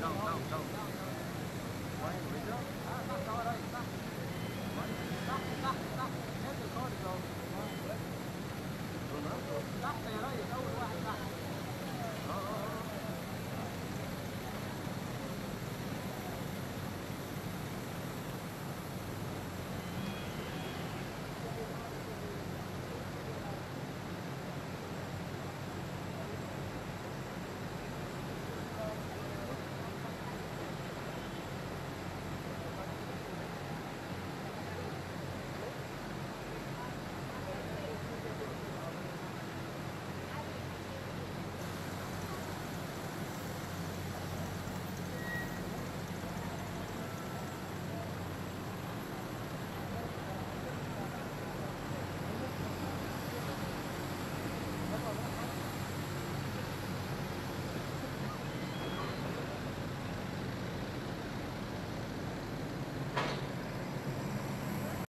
đâu đâu đâu.